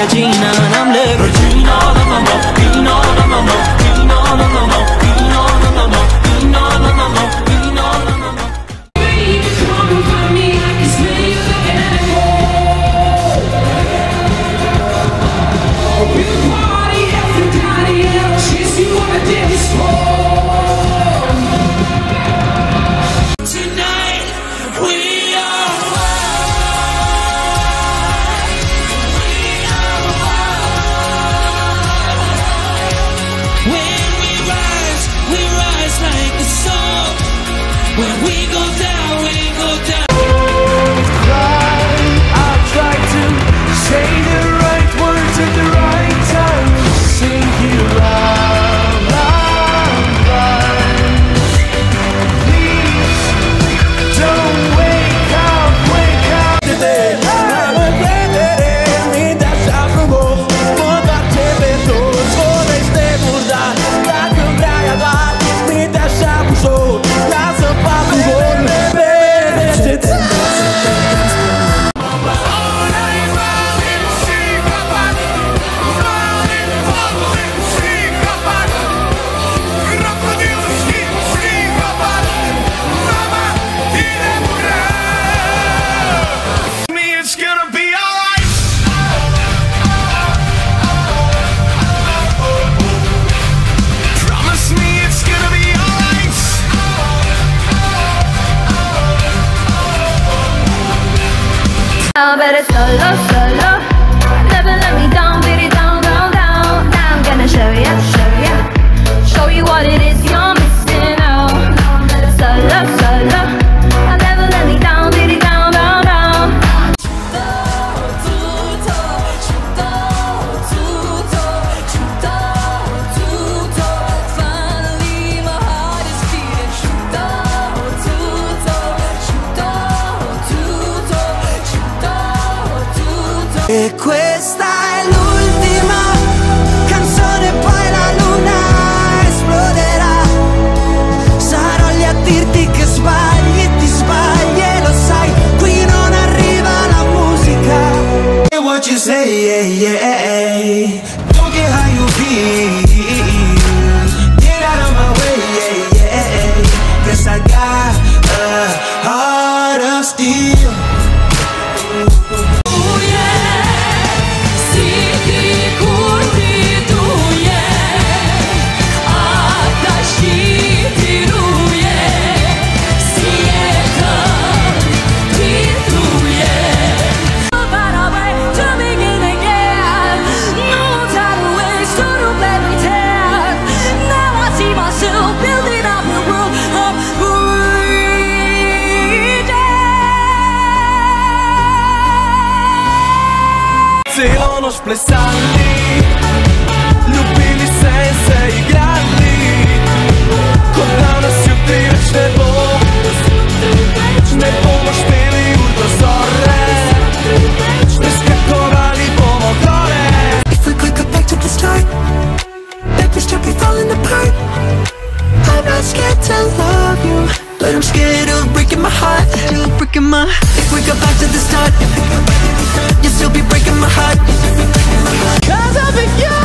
Regina, and I'm Regina. When we Now better solo, solo. Never let me down, it down, down, down. Now I'm gonna show ya, show ya. Show you what it is say yeah, yeah. ono šplesali Ljubili se se igrali danas već ne bo Ne bomo šteli do zore bomo gore If we could go back to the start That we start falling apart. I'm not scared to love you But I'm scared of breaking my heart. Breaking my If we go back to the start still be breaking my heart. Cause I think you